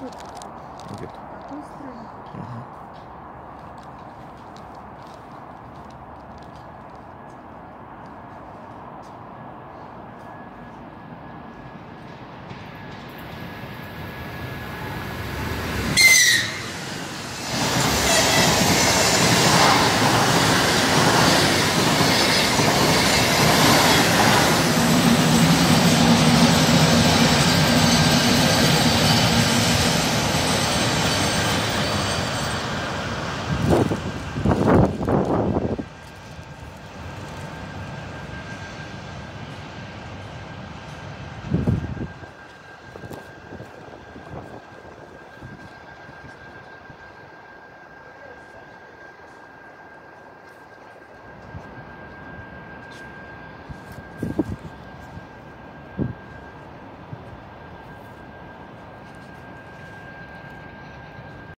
находится